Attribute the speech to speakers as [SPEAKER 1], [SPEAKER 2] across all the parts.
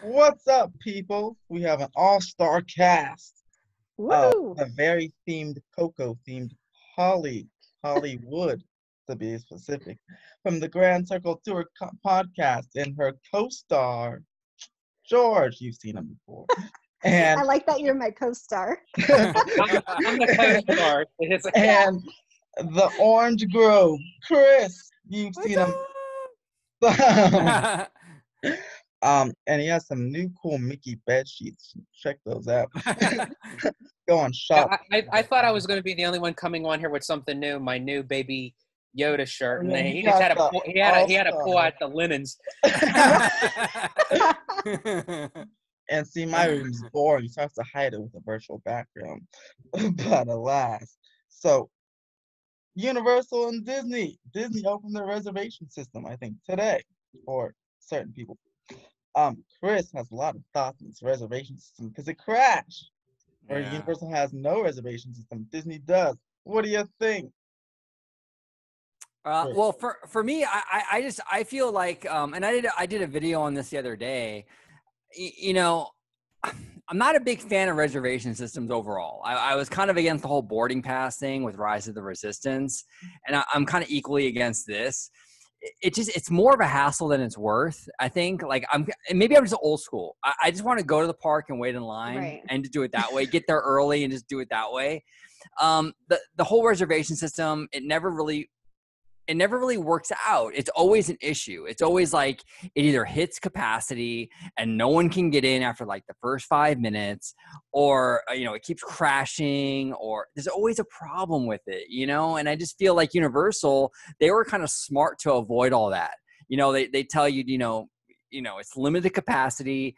[SPEAKER 1] What's up, people? We have an all-star cast.
[SPEAKER 2] Woo!
[SPEAKER 1] a very themed Coco themed Holly Hollywood to be specific from the Grand Circle Tour co- podcast and her co-star George. You've seen him before, and
[SPEAKER 2] I like that you're my co-star.
[SPEAKER 3] I'm, I'm the co-star. It's a-
[SPEAKER 1] and the Orange Grove Chris. You've seen him. um, and he has some new cool Mickey bed sheets. Check those out. Go on shop.
[SPEAKER 3] I, I, I thought I was going to be the only one coming on here with something new. My new baby Yoda shirt, and he just had a
[SPEAKER 1] got
[SPEAKER 3] pull,
[SPEAKER 1] the
[SPEAKER 3] he had a he had to pull out the linens.
[SPEAKER 1] And see, my room's boring, so I have to hide it with a virtual background. but alas, so Universal and Disney. Disney opened their reservation system, I think, today for certain people. Um, Chris has a lot of thoughts on this reservation system because it crashed. Where
[SPEAKER 4] Yeah.
[SPEAKER 1] Universal has no reservation system, Disney does. What do you think?
[SPEAKER 4] Uh, well, for for me, I, I I just I feel like, um, and I did I did a video on this the other day. Y- you know, I'm not a big fan of reservation systems overall. I, I was kind of against the whole boarding pass thing with Rise of the Resistance, and I, I'm kind of equally against this. It, just it's more of a hassle than it's worth. I think like I'm maybe I'm just old school. I, I just want to go to the park and wait in line
[SPEAKER 2] Right.
[SPEAKER 4] and to do it that way. Get there early and just do it that way. Um, the the whole reservation system it never really it never really works out. It's always an issue. It's always like it either hits capacity and no one can get in after like the first five minutes, or uh, you know it keeps crashing, or there's always a problem with it, you know. And I just feel like Universal they were kind of smart to avoid all that. You know, they they tell you, you know, you know it's limited capacity,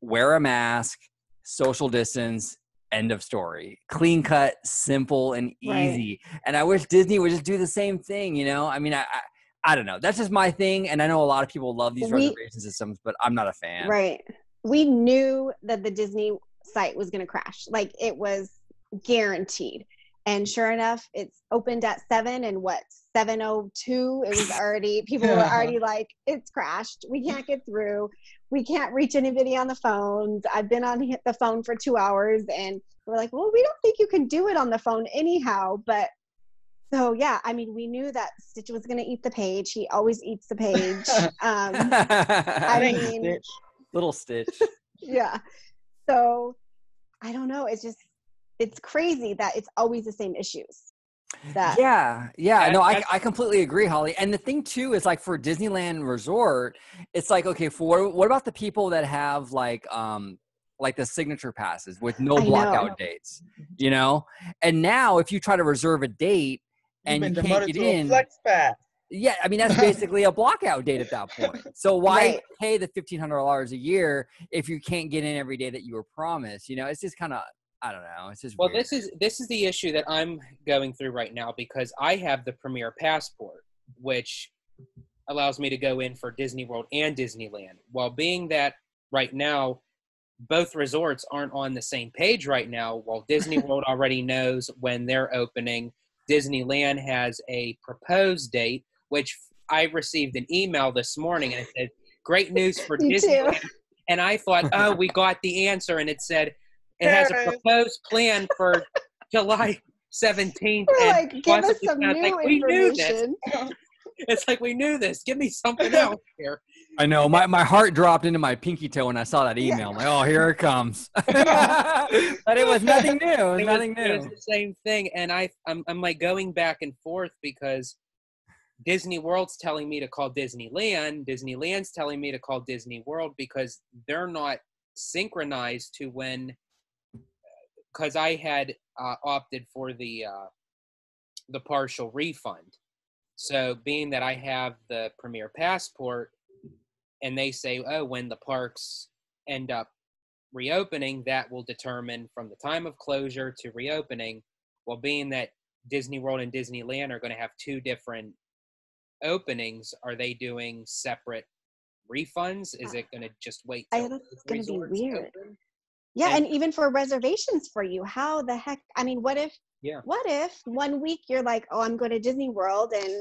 [SPEAKER 4] wear a mask, social distance. End of story. Clean cut, simple, and
[SPEAKER 2] Right.
[SPEAKER 4] easy and I wish Disney would just do the same thing. You know, I mean, I, I, I don't know. That's just my thing, and I know a lot of people love these
[SPEAKER 2] We-
[SPEAKER 4] reservation systems, but I'm not a fan.
[SPEAKER 2] Right. We knew that the Disney site was going to crash. Like it was guaranteed. And sure enough, it's opened at seven and what, 702? It was already, people were already like, it's crashed. We can't get through. We can't reach anybody on the phones. I've been on the phone for two hours and we're like, well, we don't think you can do it on the phone anyhow. But so, yeah, I mean, we knew that Stitch was going to eat the page. He always eats the page. Um, I
[SPEAKER 1] Thanks,
[SPEAKER 2] mean-
[SPEAKER 1] Stitch.
[SPEAKER 4] Little Stitch.
[SPEAKER 2] yeah so i don't know it's just it's crazy that it's always the same issues that
[SPEAKER 4] Yeah, yeah.
[SPEAKER 3] And
[SPEAKER 4] No, I, I completely agree, Holly. And the thing too is like for Disneyland Resort, it's like okay, for what about the people that have like um like the signature passes with no
[SPEAKER 2] I
[SPEAKER 4] blockout dates, you know? And now if you try to reserve a date and you
[SPEAKER 1] been
[SPEAKER 4] can't get in,
[SPEAKER 1] Flex pass.
[SPEAKER 4] Yeah, I mean that's basically a blockout date at that point. So why
[SPEAKER 2] Right.
[SPEAKER 4] pay the fifteen hundred dollars a year if you can't get in every day that you were promised? You know, it's just kind of I don't know. It's just
[SPEAKER 3] Well,
[SPEAKER 4] weird.
[SPEAKER 3] this is this is the issue that I'm going through right now because I have the Premier Passport, which allows me to go in for Disney World and Disneyland. While being that right now, both resorts aren't on the same page right now. While Disney World already knows when they're opening, Disneyland has a proposed date, which I received an email this morning and it said, "Great news for
[SPEAKER 2] Me too.
[SPEAKER 3] Disneyland." And I thought, "Oh, we got the answer," and it said it has a
[SPEAKER 1] There it is.
[SPEAKER 3] proposed plan for July 17th.
[SPEAKER 2] we're like give us some new
[SPEAKER 3] like, we knew this.
[SPEAKER 2] information
[SPEAKER 3] It's like we knew this. Give me something else here.
[SPEAKER 4] I know my, my heart dropped into my pinky toe when I saw that email. I'm like, oh, here it comes. but it was nothing new. It was
[SPEAKER 3] It was,
[SPEAKER 4] nothing
[SPEAKER 3] it was the same thing, and I I'm I'm like going back and forth because Disney World's telling me to call Disneyland, Disneyland's telling me to call Disney World because they're not synchronized to when because I had uh, opted for the uh, the partial refund. So being that I have the Premier Passport, and they say, oh, when the parks end up reopening, that will determine from the time of closure to reopening. Well, being that Disney World and Disneyland are going to have two different openings, are they doing separate refunds? Is it going to just wait?
[SPEAKER 2] I-
[SPEAKER 3] till
[SPEAKER 2] that's gonna be weird.
[SPEAKER 3] open?
[SPEAKER 2] Yeah
[SPEAKER 3] And-
[SPEAKER 2] and even for reservations for you how the heck i mean what if
[SPEAKER 3] Yeah.
[SPEAKER 2] what if one week you're like oh i'm going to disney world and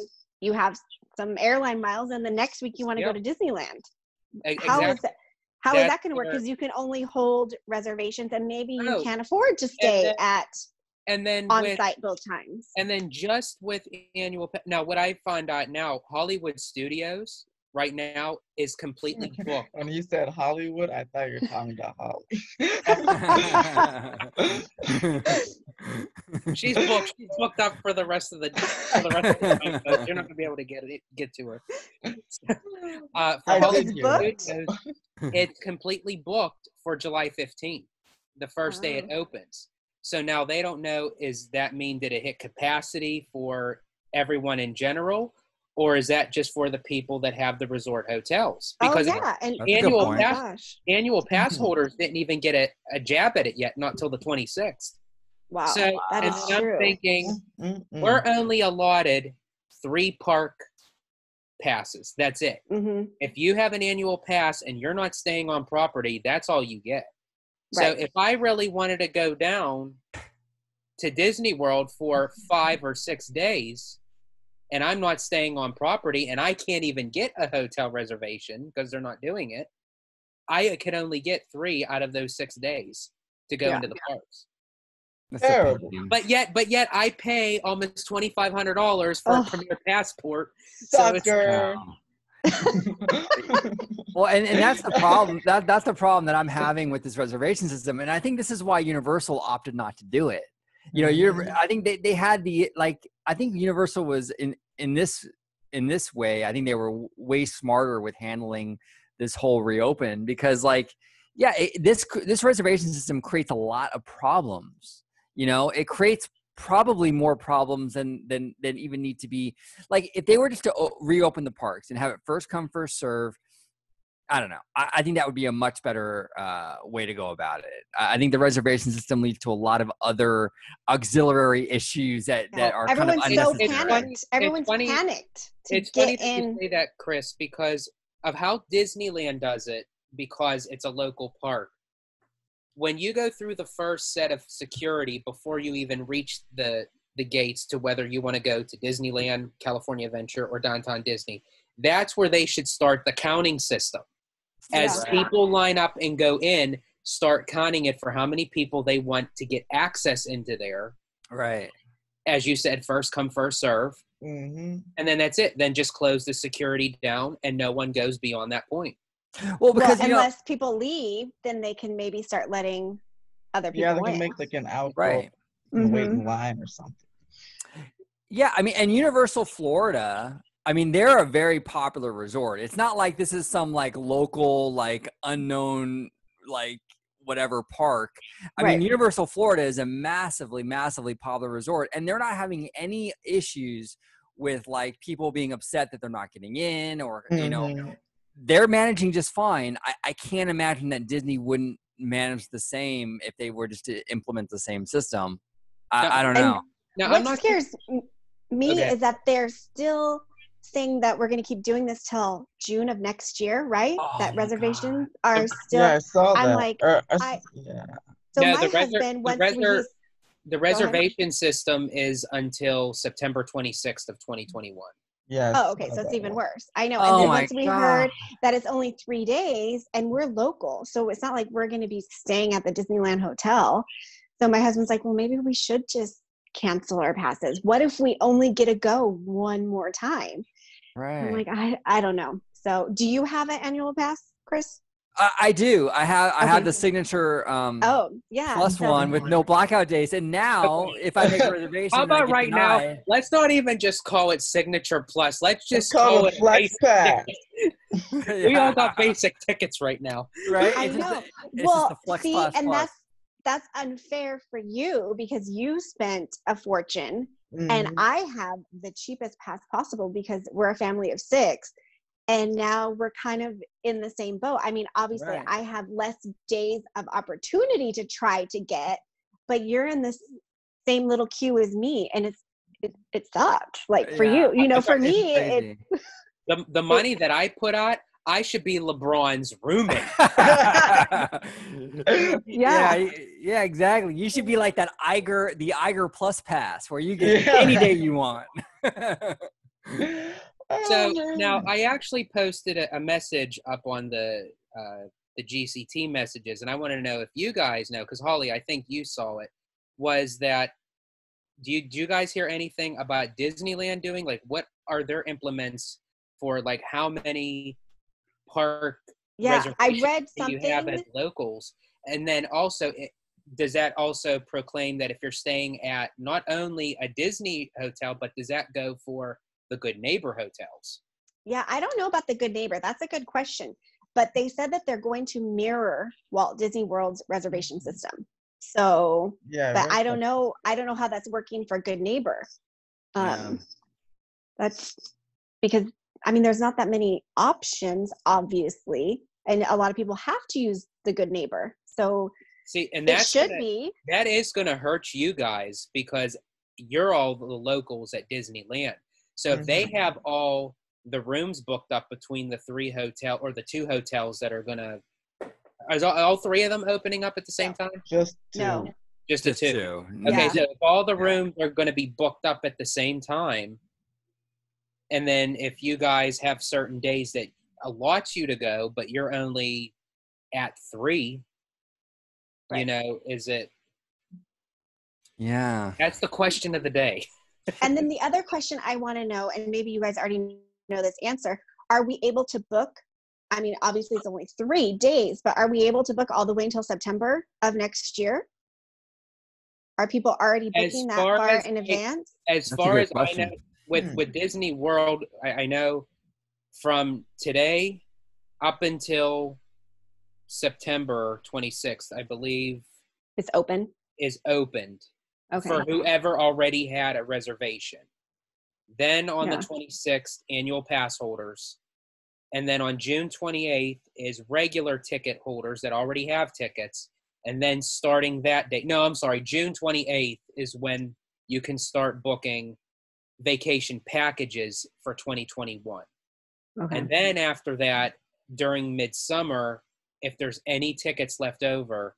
[SPEAKER 2] you have some airline miles and the next week you want to
[SPEAKER 3] Yeah.
[SPEAKER 2] go to disneyland
[SPEAKER 3] E-
[SPEAKER 2] How is
[SPEAKER 3] Exactly.
[SPEAKER 2] that How is
[SPEAKER 3] That's
[SPEAKER 2] that going to work? Because you can only hold reservations, and maybe you
[SPEAKER 3] Oh.
[SPEAKER 2] can't afford to stay
[SPEAKER 3] then
[SPEAKER 2] at
[SPEAKER 3] and then with,
[SPEAKER 2] on-site build times.
[SPEAKER 3] and then just with annual now what i find out now hollywood studios right now is completely booked.
[SPEAKER 1] When you said Hollywood, I thought you were talking about Holly.
[SPEAKER 3] she's booked. She's booked up for the rest of the for the rest of the time so you're not going to be able to get it get to her. Uh, for
[SPEAKER 1] I
[SPEAKER 3] hollywood
[SPEAKER 1] did
[SPEAKER 2] hear that.
[SPEAKER 3] studios it's completely booked for july 15th the first day it opens. So now they don't know is that mean did it hit capacity for everyone in general or is that just for the people that have the resort hotels because
[SPEAKER 2] oh yeah, and
[SPEAKER 4] That's a good
[SPEAKER 3] annual
[SPEAKER 2] oh
[SPEAKER 4] point.
[SPEAKER 2] my
[SPEAKER 3] pass
[SPEAKER 2] gosh,
[SPEAKER 3] annual pass
[SPEAKER 1] Mhm.
[SPEAKER 3] holders didn't even get a, a jab at it yet not till the 26th
[SPEAKER 2] wow,
[SPEAKER 3] so
[SPEAKER 2] that
[SPEAKER 3] and
[SPEAKER 2] is
[SPEAKER 3] then
[SPEAKER 2] true.
[SPEAKER 3] i'm thinking
[SPEAKER 1] Mm-mm.
[SPEAKER 3] we're only allotted three park passes that's it
[SPEAKER 2] hmm
[SPEAKER 3] if you have an annual pass and you're not staying on property that's all you get
[SPEAKER 2] Right.
[SPEAKER 3] so if i really wanted to go down to disney world for five or six days and i'm not staying on property and i can't even get a hotel reservation because they're not doing it i uh, can only get three out of those six days to go
[SPEAKER 2] Yeah.
[SPEAKER 3] into the parks
[SPEAKER 4] That's
[SPEAKER 1] Terrible.
[SPEAKER 3] but yet but yet i pay almost $2500 for a premier passport so it's
[SPEAKER 1] Sucker.
[SPEAKER 4] Wow. Well, and, and that's the problem. That that's the problem that I'm having with this reservation system. And I think this is why Universal opted not to do it. You know, you're
[SPEAKER 1] Mhm.
[SPEAKER 4] I think they, they had the like I think Universal was in in this in this way, I think they were way smarter with handling this whole reopen because like yeah, it, this this reservation system creates a lot of problems. You know, it creates probably more problems than than than even need to be like if they were just to reopen the parks and have it first come first serve I don't know. I, I think that would be a much better uh, way to go about it. I I think the reservation system leads to a lot of other auxiliary issues that, that are kind of
[SPEAKER 2] Everyone's so panicked.
[SPEAKER 3] funny- it's
[SPEAKER 2] Everyone's
[SPEAKER 3] funny-
[SPEAKER 2] panicked to
[SPEAKER 3] it's funny
[SPEAKER 2] get
[SPEAKER 3] that you say that chris because of how disneyland does it because it's a local park when you go through the first set of security before you even reach the the gates to whether you want to go to disneyland california adventure or downtown disney that's where they should start the counting system as
[SPEAKER 2] Yeah.
[SPEAKER 3] people line up and go in start counting it for how many people they want to get access into there
[SPEAKER 4] right.
[SPEAKER 3] as you said first come first serve
[SPEAKER 1] hmm
[SPEAKER 3] and then that's it then just close the security down and no one goes beyond that point
[SPEAKER 4] Well, because
[SPEAKER 2] well,
[SPEAKER 4] you know,
[SPEAKER 2] unless people leave, then they can maybe start letting other people
[SPEAKER 1] Yeah, they can
[SPEAKER 2] in.
[SPEAKER 1] make like an outro
[SPEAKER 4] right.
[SPEAKER 1] and wait in line or something.
[SPEAKER 4] Yeah, I mean, and Universal Florida, I mean, they're a very popular resort. It's not like this is some like local, like unknown, like whatever park. I
[SPEAKER 2] Right.
[SPEAKER 4] mean, Universal Florida is a massively, massively popular resort, and they're not having any issues with like people being upset that they're not getting in or, you know,
[SPEAKER 1] Mhm.
[SPEAKER 4] they're managing just fine. I, I can't imagine that Disney wouldn't manage the same if they were just to implement the same system. I, I don't
[SPEAKER 2] And
[SPEAKER 4] know.
[SPEAKER 3] now i'm
[SPEAKER 2] what
[SPEAKER 3] not
[SPEAKER 2] scares m- me
[SPEAKER 3] Okay.
[SPEAKER 2] is that they're still saying that we're going to keep doing this till June of next year, right?
[SPEAKER 4] Oh
[SPEAKER 2] that
[SPEAKER 4] my
[SPEAKER 2] reservations are still.
[SPEAKER 1] yeah, I saw
[SPEAKER 2] I'm
[SPEAKER 1] that.
[SPEAKER 2] like,
[SPEAKER 1] Or- or-
[SPEAKER 2] I-
[SPEAKER 1] yeah.
[SPEAKER 2] So
[SPEAKER 3] No,
[SPEAKER 2] my
[SPEAKER 3] the reser-
[SPEAKER 2] husband,
[SPEAKER 3] the
[SPEAKER 2] once
[SPEAKER 3] reser- the reservation system is until september 26th of 2021
[SPEAKER 1] Yeah.
[SPEAKER 2] Oh, okay. So it's even worse. I know.
[SPEAKER 4] Oh
[SPEAKER 2] and then once we
[SPEAKER 4] God.
[SPEAKER 2] heard that it's only three days and we're local. So it's not like we're going to be staying at the Disneyland Hotel. So my husband's like, well, maybe we should just cancel our passes. What if we only get to go one more time?
[SPEAKER 4] Right.
[SPEAKER 2] I'm like, I, I don't know. So do you have an annual pass, Chris?
[SPEAKER 4] I, I do. I have. I
[SPEAKER 2] Okay.
[SPEAKER 4] have the signature um,
[SPEAKER 2] Oh, yeah.
[SPEAKER 4] plus
[SPEAKER 2] so-
[SPEAKER 4] one with no blackout days, and now if I make a reservation,
[SPEAKER 3] how about
[SPEAKER 4] get
[SPEAKER 3] right now
[SPEAKER 4] denied-
[SPEAKER 3] let's not even just call it signature plus let's
[SPEAKER 1] Just
[SPEAKER 3] just
[SPEAKER 1] call
[SPEAKER 3] call
[SPEAKER 1] it
[SPEAKER 3] it
[SPEAKER 1] Flex
[SPEAKER 3] basic
[SPEAKER 1] Pass.
[SPEAKER 3] we all got basic tickets right now
[SPEAKER 4] right.
[SPEAKER 2] I
[SPEAKER 4] It's just
[SPEAKER 2] know.
[SPEAKER 4] it's just
[SPEAKER 2] well,
[SPEAKER 4] the Flex
[SPEAKER 2] see, and
[SPEAKER 4] Plus.
[SPEAKER 2] that's that's unfair for you because you spent a fortune and
[SPEAKER 1] Mhm.
[SPEAKER 2] I have the cheapest pass possible because we're a family of six. And now we're kind of in the same boat. I mean, obviously,
[SPEAKER 4] Right.
[SPEAKER 2] I have less days of opportunity to try to get, but you're in this same little queue as me, and it's it, it sucks. Like for
[SPEAKER 4] Yeah.
[SPEAKER 2] you, you know, for me, it,
[SPEAKER 3] the, the money that i put out i should be lebron's roommate
[SPEAKER 4] yeah, y- yeah, exactly. You should be like that Iger, the Iger Plus Pass, where you get
[SPEAKER 1] Yeah.
[SPEAKER 4] any day you want.
[SPEAKER 1] Oh,
[SPEAKER 3] so now i actually posted a, a message up on the uh, the GCT messages, and I want to know if you guys know, because Holly, I think you saw it. Was that do you do you guys hear anything about Disneyland doing like what are their implements for like how many park
[SPEAKER 2] Yeah, I read
[SPEAKER 3] that you have as locals, and then also it, does that also proclaim that if you're staying at not only a Disney hotel, but does that go for the Good Neighbor hotels?
[SPEAKER 2] Yeah, I don't know about the good neighbor. That's a good question. But they said that they're going to mirror Walt Disney World's reservation system. So,
[SPEAKER 1] Yeah.
[SPEAKER 2] but I don't know. I don't know how that's working for good neighbor. Um,
[SPEAKER 4] Yeah.
[SPEAKER 2] That's because I mean, there's not that many options, obviously, and a lot of people have to use the good neighbor. So
[SPEAKER 3] See, and that
[SPEAKER 2] should
[SPEAKER 3] gonna-
[SPEAKER 2] be.
[SPEAKER 3] that is going to hurt you guys because you're all the locals at Disneyland. So if they mm-hmm. have all the rooms booked up between the three hotel or the two hotels that are going to, is all, all three of them opening up at the same time?
[SPEAKER 1] Just to,
[SPEAKER 2] No.
[SPEAKER 3] Just the
[SPEAKER 4] Just
[SPEAKER 3] two.
[SPEAKER 4] two.
[SPEAKER 3] Okay,
[SPEAKER 2] Yeah.
[SPEAKER 3] so if all the rooms are going to be booked up at the same time, and then if you guys have certain days that allots you to go, but you're only at three, you know, is it?
[SPEAKER 4] Yeah.
[SPEAKER 3] That's the question of the day.
[SPEAKER 2] and then the other question I want to know, and maybe you guys already know this answer, are we able to book? I mean, obviously it's only three days, but are we able to book all the way until September of next year? Are people already
[SPEAKER 3] As
[SPEAKER 2] booking that
[SPEAKER 3] far
[SPEAKER 2] far
[SPEAKER 3] as
[SPEAKER 2] in
[SPEAKER 3] it-
[SPEAKER 2] advance?
[SPEAKER 3] As
[SPEAKER 4] That's
[SPEAKER 3] far
[SPEAKER 4] great
[SPEAKER 3] as I know,
[SPEAKER 4] question.
[SPEAKER 3] With
[SPEAKER 1] Hmm.
[SPEAKER 3] with Disney World, I, I know from today up until September 26th, I believe,
[SPEAKER 2] It's open.
[SPEAKER 3] is opened.
[SPEAKER 2] Okay.
[SPEAKER 3] for whoever already had a reservation. Then on
[SPEAKER 2] Yeah.
[SPEAKER 3] the 26th, annual pass holders. And then on June 28th is regular ticket holders that already have tickets. And then starting that date, no, I'm sorry, June 28th is when you can start booking vacation packages for 2021.
[SPEAKER 2] Okay.
[SPEAKER 3] And then after that, during midsummer, if there's any tickets left over,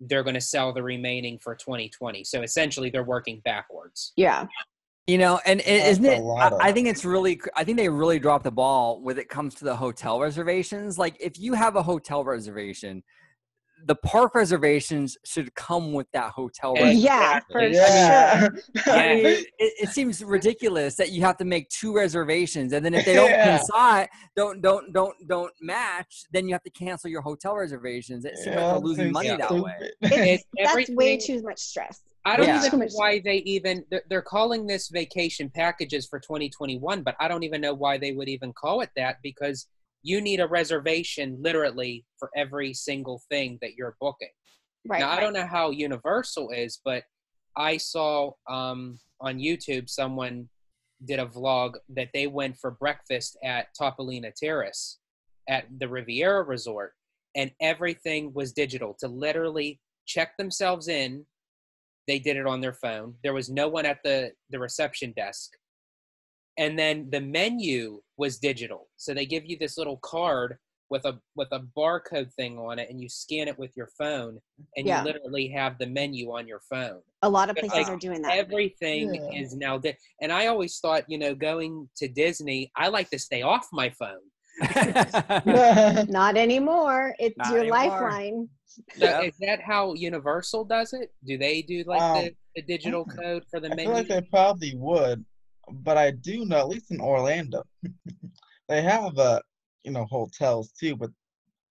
[SPEAKER 3] they're going to sell the remaining for 2020. So essentially, they're working backwards.
[SPEAKER 2] yeah.
[SPEAKER 4] You know, and, and
[SPEAKER 1] That's
[SPEAKER 4] isn't it? I, I think it's really. I think they really dropped the ball when it comes to the hotel reservations. Like, if you have a hotel reservation, the park reservations should come with that hotel.
[SPEAKER 3] Yeah,
[SPEAKER 4] reservation.
[SPEAKER 2] Yeah, for
[SPEAKER 1] yeah.
[SPEAKER 2] sure.
[SPEAKER 4] I mean,
[SPEAKER 3] Yeah.
[SPEAKER 4] it, it seems ridiculous that you have to make two reservations, and then if they don't
[SPEAKER 1] Yeah.
[SPEAKER 4] coincide, don't don't don't don't match, then you have to cancel your hotel reservations. It seems like
[SPEAKER 1] Yeah,
[SPEAKER 4] they're losing
[SPEAKER 1] seems
[SPEAKER 4] money that way.
[SPEAKER 2] It's, that's way too much stress.
[SPEAKER 3] I don't
[SPEAKER 4] Yeah.
[SPEAKER 3] even know why they even they're, they're calling this vacation packages for 2021, but I don't even know why they would even call it that because you need a reservation literally for every single thing that you're booking.
[SPEAKER 2] Right.
[SPEAKER 3] now I don't know how Universal is, but I saw um, on YouTube someone did a vlog that they went for breakfast at Topolino Terrace at the Riviera Resort, and everything was digital. To literally check themselves in, they did it on their phone. There was no one at the the reception desk, and then the menu was digital. So they give you this little card with a with a barcode thing on it, and you scan it with your phone, and
[SPEAKER 2] Yeah.
[SPEAKER 3] you literally have the menu on your phone.
[SPEAKER 2] A lot of
[SPEAKER 3] But,
[SPEAKER 2] places
[SPEAKER 3] like,
[SPEAKER 2] are doing that.
[SPEAKER 3] Everything
[SPEAKER 1] Yeah.
[SPEAKER 3] is now di- and I always thought, you know, going to Disney, I like to stay off my phone.
[SPEAKER 2] Not anymore. It's
[SPEAKER 4] Not
[SPEAKER 2] your
[SPEAKER 4] anymore.
[SPEAKER 2] lifeline.
[SPEAKER 3] So
[SPEAKER 4] Yep.
[SPEAKER 3] is that how Universal does it? Do they do like
[SPEAKER 1] Um,
[SPEAKER 3] the, the digital code for the
[SPEAKER 1] I
[SPEAKER 3] menu?
[SPEAKER 1] feel like they probably would, but I do know, at least in Orlando, they have uh, you know, hotels too, but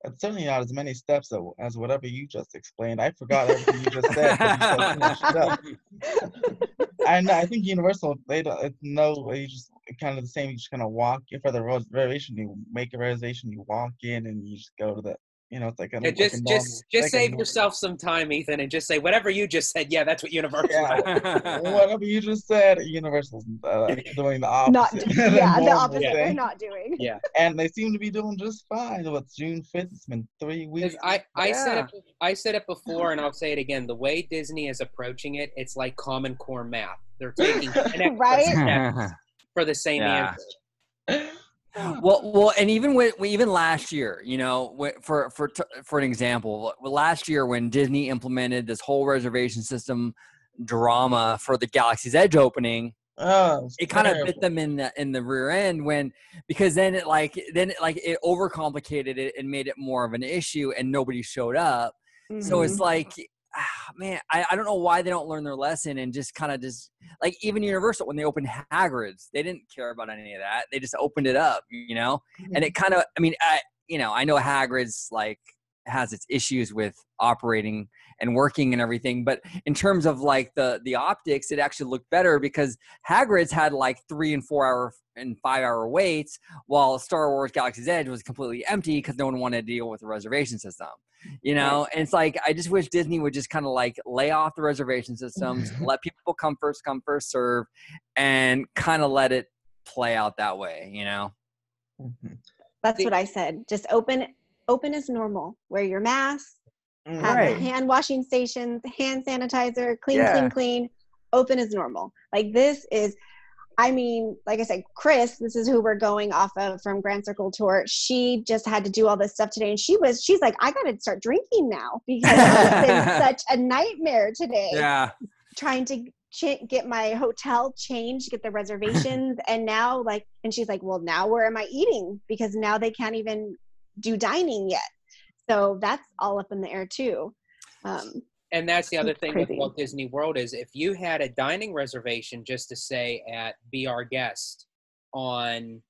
[SPEAKER 1] it's certainly not as many steps as, as whatever you just explained. I forgot everything you just said. 'cause you said so much stuff. I know. I think Universal they don't it's no. You just kind of the same. You just kind of walk in for the reservation. You make a reservation. You walk in and you just go to the. You know, it's like a
[SPEAKER 3] Yeah,
[SPEAKER 1] like a
[SPEAKER 3] just
[SPEAKER 1] normal-
[SPEAKER 3] just just
[SPEAKER 1] like
[SPEAKER 3] save yourself some time, Ethan, and just say whatever you just said. Yeah, that's what Universal.
[SPEAKER 1] Yeah. Whatever you just said, Universal's uh, doing the opposite.
[SPEAKER 2] d-
[SPEAKER 1] than
[SPEAKER 2] yeah, the
[SPEAKER 1] normal
[SPEAKER 2] opposite. They're not doing.
[SPEAKER 1] Yeah, and they seem to be doing just fine. What's June fifth? It's been three weeks.
[SPEAKER 3] Because I, I said it I said it before and I'll say it again. The way Disney is approaching it, it's like Common Core math. They're taking 10
[SPEAKER 2] Right?
[SPEAKER 3] steps for the same
[SPEAKER 4] Yeah.
[SPEAKER 3] answer.
[SPEAKER 4] Well, well, and even with even last year, you know, for for for an example, last year when Disney implemented this whole reservation system drama for the Galaxy's Edge opening,
[SPEAKER 1] Oh,
[SPEAKER 4] it kind of bit them in the in the rear end when because then it like then it, like it overcomplicated it and made it more of an issue and nobody showed up so it's
[SPEAKER 2] Mhm.
[SPEAKER 4] like Ah, man I, I don't know why they don't learn their lesson and just kind of just like even universal when they opened hagrid's they didn't care about any of that they just opened it up you know? And it mm-hmm. kind of i mean i you know i know hagrid's like has its issues with operating and working and everything but in terms of like the the optics it actually looked better because hagrid's had like three and four hour and five hour waits while star wars galaxy's edge was completely empty because no one wanted to deal with the reservation system you know and it's like i just wish disney would just kind of like lay off the reservation systems let people come first come first serve and kind of let it play out that way you know
[SPEAKER 1] Mhm.
[SPEAKER 2] That's
[SPEAKER 3] The-
[SPEAKER 2] what I said. Just open open as normal. Wear your mask.
[SPEAKER 1] Mm.
[SPEAKER 2] Have
[SPEAKER 4] Right.
[SPEAKER 2] the hand washing stations, hand sanitizer, clean,
[SPEAKER 4] Yeah.
[SPEAKER 2] clean, clean. Open as normal. Like this is I mean, like I said, Chris, this is who we're going off of from Grand Circle Tour. She just had to do all this stuff today, and she was, she's like, I got to start drinking now because it's been such a nightmare today
[SPEAKER 4] yeah
[SPEAKER 2] trying to ch- get my hotel changed, get the reservations, and now like, and she's like, well, now where am I eating? Because now they can't even do dining yet. So that's all up in the air too. Um,
[SPEAKER 3] and that's the other
[SPEAKER 2] It's
[SPEAKER 3] thing
[SPEAKER 2] crazy.
[SPEAKER 3] with Walt Disney World is if you had a dining reservation just to say at Be Our Guest on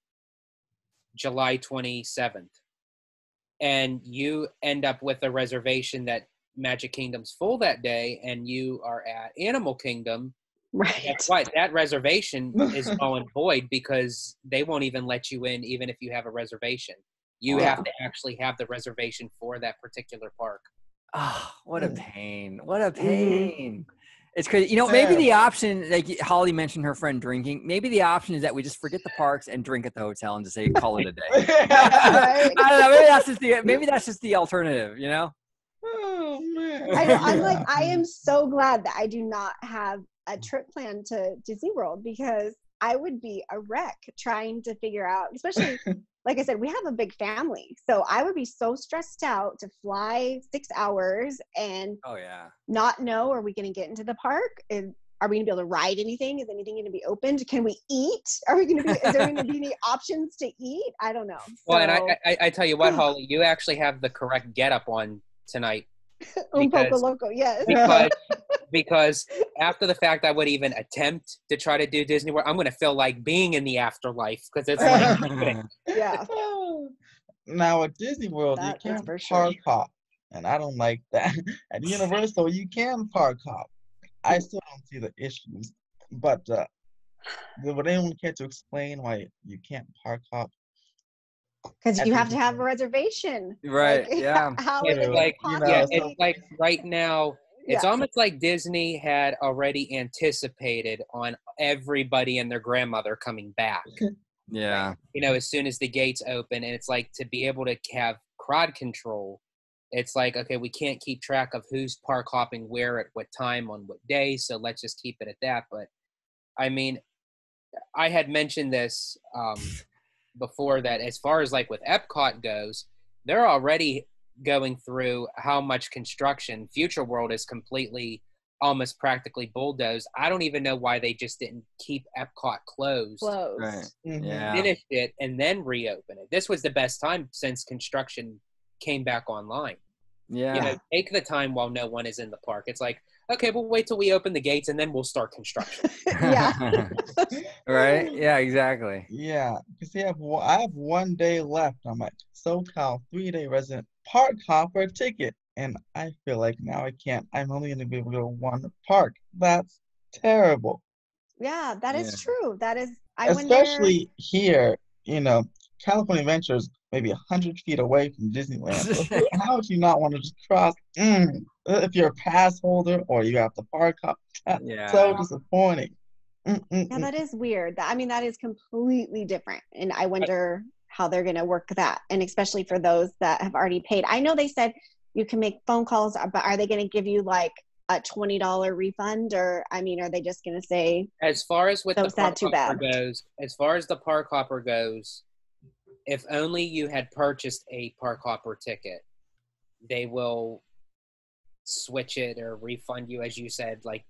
[SPEAKER 3] July 27th, and you end up with a reservation that Magic Kingdom's full that day, and you are at Animal Kingdom,
[SPEAKER 2] right.
[SPEAKER 3] guess what? That reservation is null and void because they won't even let you in, even if you have a reservation. You have to actually have the reservation for that particular park.
[SPEAKER 4] Oh, what a
[SPEAKER 1] Mm.
[SPEAKER 4] pain. What a
[SPEAKER 2] Mhm.
[SPEAKER 4] pain. It's crazy. You know, maybe the option, like Holly mentioned her friend drinking, maybe the option is that we just forget the parks and drink at the hotel and just say call it a day. I don't know. Maybe that's just the maybe that's just the alternative, you know?
[SPEAKER 1] oh man.
[SPEAKER 2] I know. I'm like, I am so glad that I do not have a trip plan to Disney World because I would be a wreck trying to figure out, especially like I said, we have a big family. So I would be so stressed out to fly six hours and
[SPEAKER 4] Oh yeah.
[SPEAKER 2] not know are we going to get into the park? Is, are we going to be able to ride anything? Is anything going to be opened? Can we eat? Are we going to be? Is there going to be any options to eat? I don't know.
[SPEAKER 3] Well, and I, I, I tell you what, Holly, you actually have the correct getup on tonight
[SPEAKER 2] Un poco
[SPEAKER 3] because-
[SPEAKER 2] loco, yes.
[SPEAKER 3] because because after the fact, I would even attempt to try to do Disney World. I'm going to feel like being in the afterlife because it's like
[SPEAKER 2] yeah.
[SPEAKER 1] now at Disney World,
[SPEAKER 2] That is
[SPEAKER 1] you can't
[SPEAKER 2] for sure.
[SPEAKER 1] park hop, and I don't like that. At Universal, you can park hop. I still don't see the issues, but uh, would anyone care to explain why you can't park hop?
[SPEAKER 2] Because you have to have a reservation.
[SPEAKER 4] Right,
[SPEAKER 2] Like,
[SPEAKER 4] yeah.
[SPEAKER 2] How
[SPEAKER 3] It's
[SPEAKER 2] is it
[SPEAKER 3] like-
[SPEAKER 1] you
[SPEAKER 2] possible?
[SPEAKER 3] yeah,
[SPEAKER 1] know,
[SPEAKER 3] it's like right now. It's
[SPEAKER 2] Yeah.
[SPEAKER 3] almost like Disney had already anticipated on everybody and their grandmother coming back.
[SPEAKER 4] Yeah.
[SPEAKER 3] you know, as soon as the gates open, and it's like to be able to have crowd control. It's like okay, we can't keep track of who's park hopping where at what time on what day, so let's just keep it at that. But I mean, I had mentioned this um, before that as far as like with Epcot goes, they're already going through how much construction Future World is completely almost practically bulldozed. I don't even know why they just didn't keep Epcot closed
[SPEAKER 2] Closed.
[SPEAKER 4] Right.
[SPEAKER 1] Mhm.
[SPEAKER 4] Yeah.
[SPEAKER 3] finish it and then reopen it. This was the best time since construction came back online.
[SPEAKER 4] Yeah.
[SPEAKER 3] You know, take the time while no one is in the park. It's like, okay, we'll wait till we open the gates and then we'll start construction.
[SPEAKER 2] yeah.
[SPEAKER 4] right? Yeah, exactly.
[SPEAKER 1] Yeah, because I have one, I have one day left on my SoCal three day resident park hopper ticket, and I feel like now I can't. I'm only going to be able to go one park. That's terrible.
[SPEAKER 2] Yeah, that is
[SPEAKER 4] Yeah.
[SPEAKER 2] true. That is. I wonder.
[SPEAKER 1] Especially here, you know, California Adventures maybe a hundred feet away from Disneyland. So how would you not want to just cross? Mm, if you're a pass holder or you have the park hop,
[SPEAKER 4] Yeah.
[SPEAKER 1] so disappointing. Mm, mm,
[SPEAKER 2] Yeah,
[SPEAKER 1] mm.
[SPEAKER 2] that is weird. That- I mean, that is completely different, and I wonder how they're going to work that, and especially for those that have already paid. I know they said you can make phone calls, uh, but are they going to give you like a twenty dollar refund, or I mean, are they just going to say,
[SPEAKER 3] As far as with
[SPEAKER 2] So
[SPEAKER 3] the
[SPEAKER 2] sad,
[SPEAKER 3] park
[SPEAKER 2] too
[SPEAKER 3] hopper
[SPEAKER 2] bad.
[SPEAKER 3] goes, as far as the park hopper goes, if only you had purchased a park hopper ticket, they will switch it or refund you, as you said, like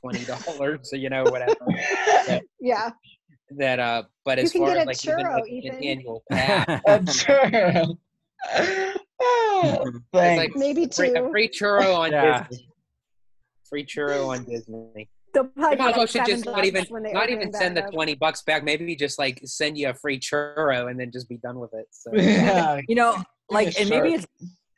[SPEAKER 3] twenty dollars, you know, whatever.
[SPEAKER 2] Yeah.
[SPEAKER 3] That uh, but as far as
[SPEAKER 2] a
[SPEAKER 3] like even
[SPEAKER 2] churro,
[SPEAKER 3] like an annual pass,
[SPEAKER 1] I'm sure. Ah,
[SPEAKER 3] it's
[SPEAKER 1] Thanks.
[SPEAKER 3] like
[SPEAKER 2] Maybe
[SPEAKER 3] free, a
[SPEAKER 2] two.
[SPEAKER 3] free churro on
[SPEAKER 4] Yeah.
[SPEAKER 3] Disney. Free churro on Disney.
[SPEAKER 2] They'll probably
[SPEAKER 3] might as well
[SPEAKER 2] like
[SPEAKER 3] should just not even
[SPEAKER 2] bucks when they
[SPEAKER 3] not even send the
[SPEAKER 2] up.
[SPEAKER 3] twenty bucks back. Maybe just like send you a free churro and then just be done with it. So
[SPEAKER 1] yeah.
[SPEAKER 4] you know, like,
[SPEAKER 1] a
[SPEAKER 4] and maybe it's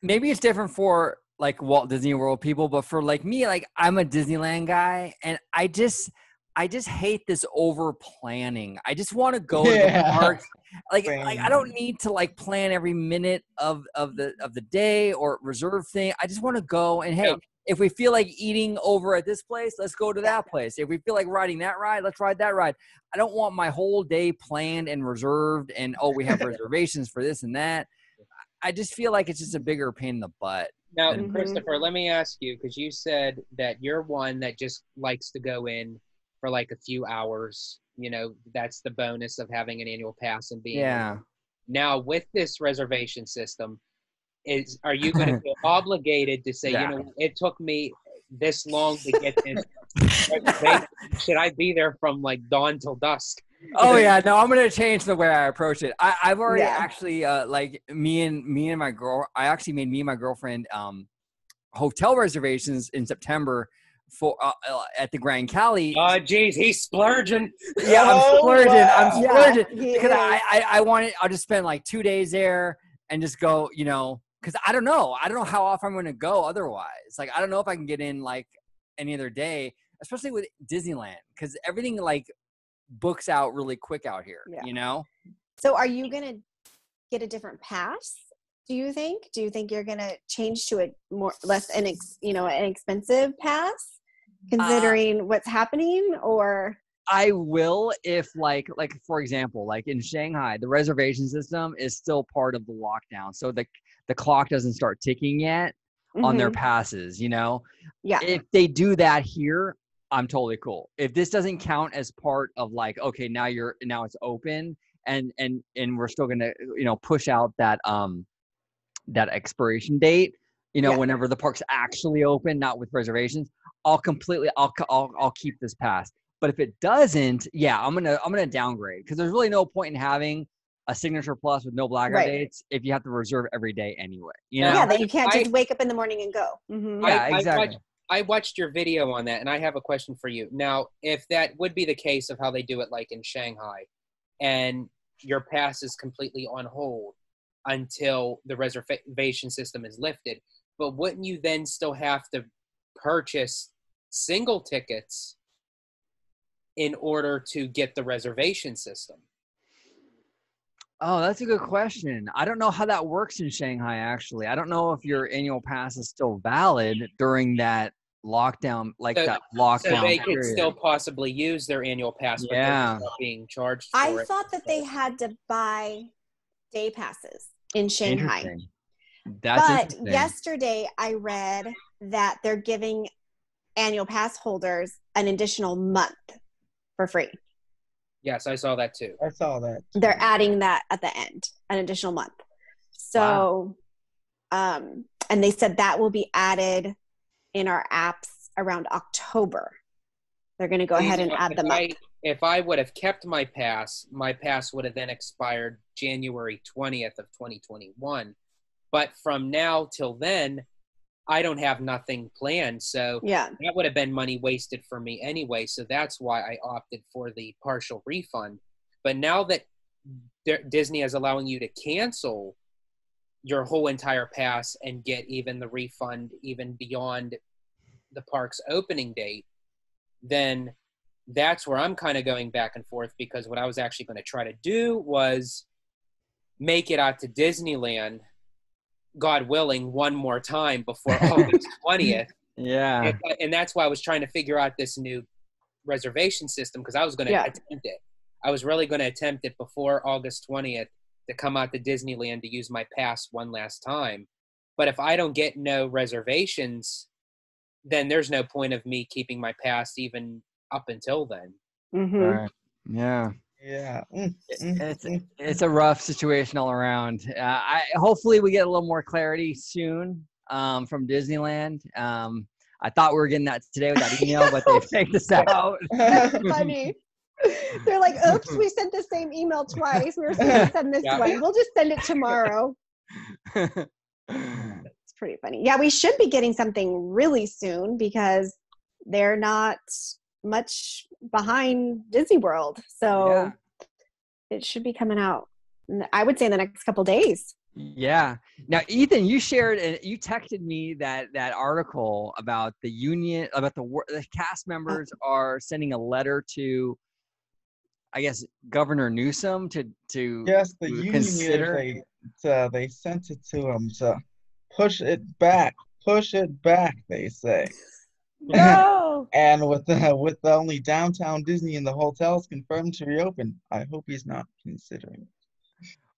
[SPEAKER 4] maybe it's different for like Walt Disney World people, but for like me, like I'm a Disneyland guy, and I just I just hate this over planning. I just want to go to the
[SPEAKER 1] Yeah.
[SPEAKER 4] parks. Like, like I don't need to like plan every minute of of the of the day or reserve thing. I just want to go and hey,
[SPEAKER 3] Yeah.
[SPEAKER 4] if we feel like eating over at this place, let's go to that place. If we feel like riding that ride, let's ride that ride. I don't want my whole day planned and reserved and oh, we have reservations for this and that. I just feel like it's just a bigger pain in the butt.
[SPEAKER 3] Now,
[SPEAKER 2] Mhm.
[SPEAKER 3] Christopher, let me ask you because you said that you're one that just likes to go in for like a few hours. You know, that's the bonus of having an annual pass and being.
[SPEAKER 4] Yeah.
[SPEAKER 3] Now, with this reservation system, is are you going to feel obligated to say,
[SPEAKER 4] Yeah.
[SPEAKER 3] you know, it took me this long to get this reservation. Should I be there from like dawn till dusk?
[SPEAKER 4] Oh yeah, no, I'm gonna change the way I approach it. I, I've already
[SPEAKER 2] Yeah.
[SPEAKER 4] actually uh, like me and me and my girl. I actually made me and my girlfriend um, hotel reservations in September for uh, uh, at the Grand Cali.
[SPEAKER 3] Oh, jeez he's splurging.
[SPEAKER 4] yeah, I'm
[SPEAKER 1] Oh,
[SPEAKER 4] splurging. I'm
[SPEAKER 1] wow.
[SPEAKER 4] splurging
[SPEAKER 2] Yeah,
[SPEAKER 4] because I. I I want it. I'll just spend like two days there and just go. You know, because I don't know. I don't know how often I'm gonna go. Otherwise, like I don't know if I can get in like any other day, especially with Disneyland, because everything like books out really quick out here.
[SPEAKER 2] Yeah.
[SPEAKER 4] You know.
[SPEAKER 2] So are you gonna get a different pass? Do you think? Do you think you're gonna change to a more less an ex, you know an expensive pass,
[SPEAKER 4] Uh,
[SPEAKER 2] considering what's happening? Or
[SPEAKER 4] I will if like like for example, like in Shanghai, the reservation system is still part of the lockdown. So the the clock doesn't start ticking yet on their
[SPEAKER 2] Mhm.
[SPEAKER 4] passes, you know?
[SPEAKER 2] yeah,
[SPEAKER 4] If they do that here, I'm totally cool. If this doesn't count as part of like okay, now you're now it's open and and and we're still going to you know push out that um that expiration date, you know,
[SPEAKER 2] Yeah.
[SPEAKER 4] whenever the park's actually open, not with reservations, I'll completely I'll c- I'll I'll keep this pass. But if it doesn't, yeah, I'm gonna I'm gonna downgrade because there's really no point in having a signature plus with no blackout
[SPEAKER 2] Right.
[SPEAKER 4] dates if you have to reserve every day anyway. You
[SPEAKER 3] Yeah.
[SPEAKER 4] know?
[SPEAKER 2] yeah, that you can't
[SPEAKER 3] I-
[SPEAKER 2] just wake up in the morning and go. Mhm.
[SPEAKER 4] Yeah,
[SPEAKER 3] I
[SPEAKER 4] exactly.
[SPEAKER 3] watched- I watched your video on that, and I have a question for you. Now, if that would be the case of how they do it, like in Shanghai, and your pass is completely on hold until the reservation system is lifted, but wouldn't you then still have to purchase single tickets in order to get the reservation system?
[SPEAKER 4] Oh, that's a good question. I don't know how that works in Shanghai actually. I don't know if your annual pass is still valid during that lockdown like
[SPEAKER 3] So-
[SPEAKER 4] that
[SPEAKER 3] So
[SPEAKER 4] lockdown
[SPEAKER 3] they could still possibly use their annual pass, but
[SPEAKER 4] Yeah.
[SPEAKER 3] they're being charged for
[SPEAKER 2] I
[SPEAKER 3] it.
[SPEAKER 2] thought that they had to buy day passes in Shanghai.
[SPEAKER 4] That's
[SPEAKER 2] but yesterday I read that they're giving annual pass holders an additional month for free.
[SPEAKER 3] Yes, I saw that too.
[SPEAKER 1] I saw that.
[SPEAKER 2] They're adding that at the end, an additional month. So, um, and they said that will be added in our apps around October. They're going to go ahead and add them up.
[SPEAKER 3] If I would have kept my pass, my pass would have then expired January 20th of 2021. But from now till then, I don't have nothing planned. So
[SPEAKER 2] Yeah.
[SPEAKER 3] that would have been money wasted for me anyway. So that's why I opted for the partial refund. But now that Disney is allowing you to cancel your whole entire pass and get even the refund even beyond the park's opening date, then that's where I'm kind of going back and forth because what I was actually going to try to do was make it out to Disneyland, God willing, one more time before August 20th.
[SPEAKER 4] yeah.
[SPEAKER 3] And, uh, and that's why I was trying to figure out this new reservation system because I was going to
[SPEAKER 2] Yeah.
[SPEAKER 3] attempt it. I was really going to attempt it before August 20th to come out to Disneyland to use my pass one last time. But if I don't get no reservations, then there's no point of me keeping my pass even up until then.
[SPEAKER 2] hmm
[SPEAKER 4] Right. Yeah.
[SPEAKER 1] Yeah. Mm, mm,
[SPEAKER 4] It's
[SPEAKER 1] mm.
[SPEAKER 4] it's a rough situation all around. Uh, I hopefully we get a little more clarity soon um, from Disneyland. Um, I thought we were getting that today with that email, but they faked us out.
[SPEAKER 2] That's funny. They're like, oops, we sent the same email twice. We were supposed to send this
[SPEAKER 3] Yeah.
[SPEAKER 2] one. We'll just send it tomorrow. It's pretty funny. Yeah, we should be getting something really soon because they're not much behind Disney World. So
[SPEAKER 4] Yeah.
[SPEAKER 2] it should be coming out. I would say in the next couple days.
[SPEAKER 4] Yeah. Now, Ethan, you shared and you texted me that that article about the union about the the cast oh. members are sending a letter to, I guess, Governor Newsom to to
[SPEAKER 1] Yes, the
[SPEAKER 4] to
[SPEAKER 1] union
[SPEAKER 4] consider-
[SPEAKER 1] they uh, they sent it to him to push it back, push it back. They say.
[SPEAKER 2] No.
[SPEAKER 1] And with the, with the only downtown Disney and the hotels confirmed to reopen, I hope he's not considering.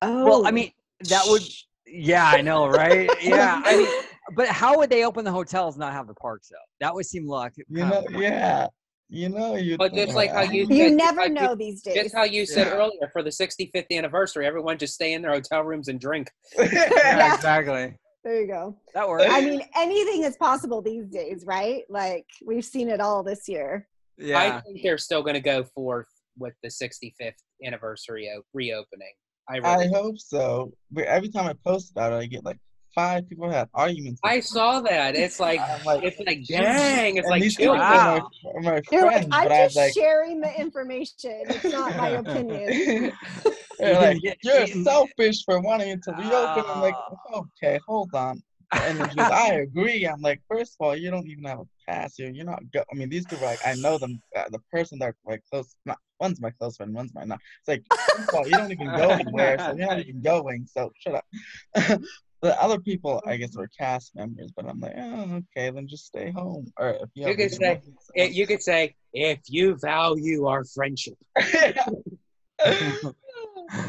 [SPEAKER 2] oh.
[SPEAKER 4] Well, I mean, that would. Yeah, I know, right? Yeah, I mean, but how would they open the hotels and not have the parks though? That would seem like
[SPEAKER 1] You know, yeah, you know, you.
[SPEAKER 3] But just like how you
[SPEAKER 2] you never
[SPEAKER 3] like you-
[SPEAKER 2] know these days.
[SPEAKER 3] Just how you said
[SPEAKER 4] Yeah.
[SPEAKER 3] earlier, for the 65th anniversary, everyone just stay in their hotel rooms and drink.
[SPEAKER 2] Yeah.
[SPEAKER 4] exactly.
[SPEAKER 2] There you go.
[SPEAKER 4] That works.
[SPEAKER 2] I mean, anything is possible these days, right? Like we've seen it all this year.
[SPEAKER 4] yeah.
[SPEAKER 3] I think they're still going to go forth with the 65th anniversary o- reopening. I
[SPEAKER 1] I hope so. But every time I post about it, I get like five people have arguments.
[SPEAKER 3] I saw that. It's like
[SPEAKER 1] like,
[SPEAKER 3] it's like dang. It's like
[SPEAKER 1] these people
[SPEAKER 4] Wow.
[SPEAKER 1] are my, are my
[SPEAKER 2] You're
[SPEAKER 1] friends,
[SPEAKER 2] like, I'm
[SPEAKER 1] but
[SPEAKER 2] just
[SPEAKER 1] like,
[SPEAKER 2] sharing the information. It's not my opinion.
[SPEAKER 1] they're
[SPEAKER 4] You
[SPEAKER 1] like,
[SPEAKER 4] get
[SPEAKER 1] you're selfish for wanting it to reopen. I'm like,
[SPEAKER 4] Oh.
[SPEAKER 1] okay, hold on. And then she goes, I agree. I'm like, first of all, you don't even have a pass here. You're not. Go- I mean, these people, like, I know them. Uh, the person they're like close. Not one's my close friend, one's my not. It's like, first of all, you don't even go anywhere, so you're not even going. So shut up. The other people, I guess, were cast members, but I'm like, oh, okay, then just stay home. Or if you,
[SPEAKER 3] You could say-
[SPEAKER 1] reasons-
[SPEAKER 3] It- you could say if you value our friendship.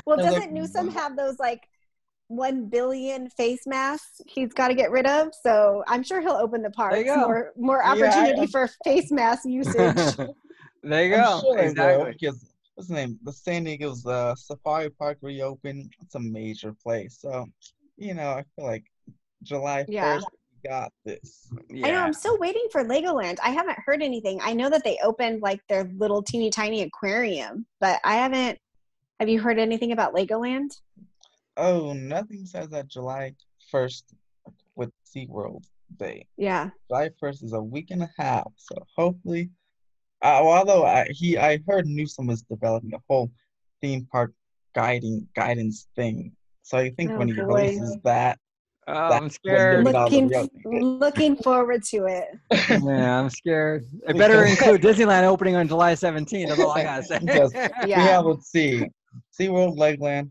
[SPEAKER 2] Well, doesn't
[SPEAKER 1] like,
[SPEAKER 2] Newsom have those like one billion face masks he's got to get rid of? So I'm sure he'll open the park
[SPEAKER 4] go.
[SPEAKER 2] more more
[SPEAKER 1] Yeah, I-
[SPEAKER 2] opportunity for face mask usage.
[SPEAKER 4] there you go.
[SPEAKER 1] sure
[SPEAKER 4] exactly.
[SPEAKER 1] because what's the name? The San Diego's uh, Safari Park reopened. It's a major place, so you know I feel like July
[SPEAKER 2] Yeah.
[SPEAKER 1] first we got this.
[SPEAKER 2] I know I'm still waiting for Legoland. I haven't heard anything. I know that they opened like their little teeny tiny aquarium, but I haven't. Have you heard anything about Legoland?
[SPEAKER 1] Oh, nothing says that July first with SeaWorld Day.
[SPEAKER 2] Yeah.
[SPEAKER 1] July first is a week and a half, so hopefully. Uh, well, although I, he, I heard Newsom was developing a whole theme park guiding guidance thing. So I think
[SPEAKER 2] Oh,
[SPEAKER 1] when he
[SPEAKER 2] boy.
[SPEAKER 1] releases that,
[SPEAKER 4] Oh,
[SPEAKER 1] That's
[SPEAKER 4] I'm scared.
[SPEAKER 1] they're-
[SPEAKER 2] Looking looking forward to it.
[SPEAKER 4] yeah, I'm scared. It better include Disneyland opening on July 17th. That's all I gotta say.
[SPEAKER 1] Because we
[SPEAKER 2] Yeah.
[SPEAKER 1] let's see, SeaWorld, Legoland,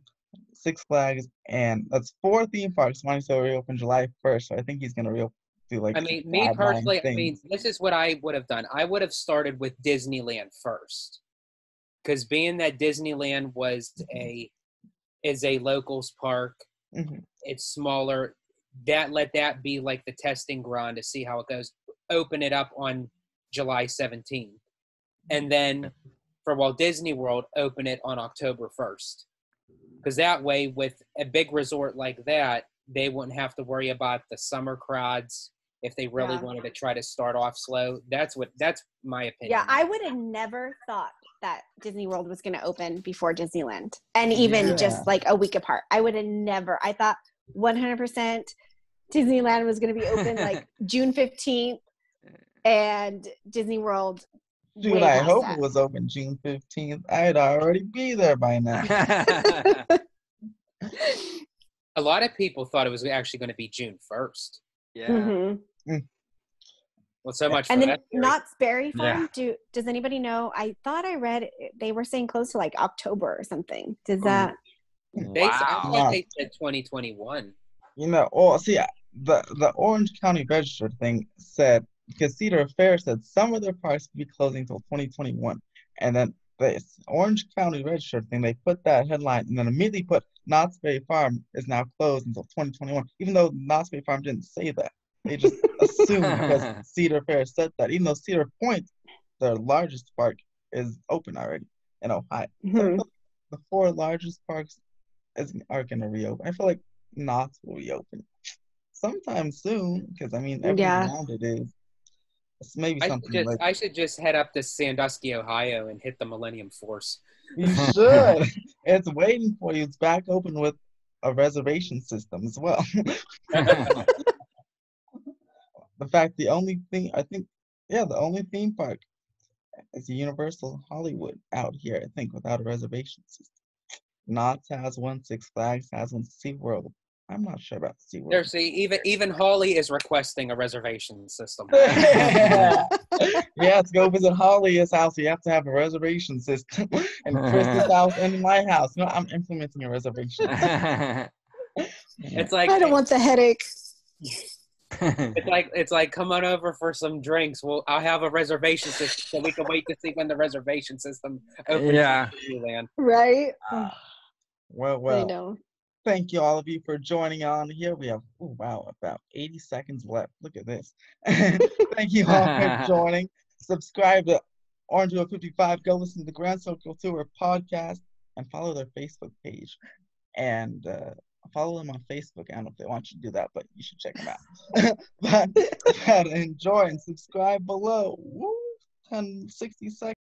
[SPEAKER 1] Six Flags, and that's four theme parks. Wanting to reopen July first, so I think he's gonna reopen. Do like
[SPEAKER 3] I mean, me personally, I mean, this is what I would have done. I would have started with Disneyland first, because being that Disneyland was mm-hmm. a is a locals park,
[SPEAKER 1] Mhm.
[SPEAKER 3] it's smaller. That let that be like the testing ground to see how it goes. Open it up on July 17th, and then for Walt Disney World, open it on October 1st. Because that way, with a big resort like that, they wouldn't have to worry about the summer crowds if they really
[SPEAKER 2] Yeah.
[SPEAKER 3] wanted to try to start off slow. That's what that's my opinion.
[SPEAKER 2] Yeah, I would have never thought that Disney World was going to open before Disneyland, and even
[SPEAKER 1] Yeah.
[SPEAKER 2] just like a week apart. I would have never. I thought 100% Disneyland was going to be open like June 15th, and Disney World.
[SPEAKER 1] Dude, I hope
[SPEAKER 2] that.
[SPEAKER 1] it was open June fifteenth. I'd already be there by now.
[SPEAKER 3] a lot of people thought it was actually going to be June 1st.
[SPEAKER 4] yeah.
[SPEAKER 2] Mhm.
[SPEAKER 3] Well, so much
[SPEAKER 2] And then
[SPEAKER 3] that. theory.
[SPEAKER 2] Knott's Berry Farm.
[SPEAKER 4] Yeah.
[SPEAKER 2] Do does anybody know? I thought I read they were saying close to like October or something. Does
[SPEAKER 4] Ooh.
[SPEAKER 2] that?
[SPEAKER 3] They, I
[SPEAKER 4] Wow.
[SPEAKER 3] thought they said 2021.
[SPEAKER 1] You know, well, see, the the Orange County Register thing said because Cedar Fair said some of their parks will be closing until 2021, and then this Orange County Register thing they put that headline and then immediately put Knott's Berry Farm is now closed until 2021, even though Knott's Berry Farm didn't say that. They just assume because Cedar Fair said that, even though Cedar Point, their largest park, is open already in Ohio. So I
[SPEAKER 2] Mhm.
[SPEAKER 1] feel like the four largest parks is, are going to reopen. I feel like Knott's will reopen sometime soon because I mean, everything
[SPEAKER 2] Yeah.
[SPEAKER 1] around it is. It's maybe
[SPEAKER 3] I should,
[SPEAKER 1] something
[SPEAKER 3] just,
[SPEAKER 1] like
[SPEAKER 3] I should just head up to Sandusky, Ohio, and hit the Millennium Force.
[SPEAKER 1] you should. it's waiting for you. It's back open with a reservation system as well. the fact the only thing I think, yeah, the only theme park is Universal Hollywood out here. I think without a reservation system. Knott's has one. Six Flags has one. SeaWorld. I'm not sure about SeaWorld.
[SPEAKER 3] There's the, even even Holly is requesting a reservation system.
[SPEAKER 1] yeah, to go visit Holly's house, you have to have a reservation system. and Chris's house and my house. No, I'm implementing a reservation.
[SPEAKER 3] It's like
[SPEAKER 2] I don't want the headache.
[SPEAKER 3] It's like it's like come on over for some drinks. Well, I'll have a reservation system so we can wait to see when the reservation system opens.
[SPEAKER 4] Yeah.
[SPEAKER 3] in Disneyland.
[SPEAKER 2] Right?
[SPEAKER 1] Well,
[SPEAKER 2] I
[SPEAKER 1] well,
[SPEAKER 2] know.
[SPEAKER 1] thank you all of you for joining on here. We have, oh, wow, about 80 seconds left. Look at this. thank you all for joining. Subscribe to Orange 55. Go listen to the Grand Circle Tour podcast and follow their Facebook page. And uh, follow them on Facebook. I don't know if they want you to do that, but you should check them out. but, but enjoy and subscribe below. Woo! 10, 60 seconds.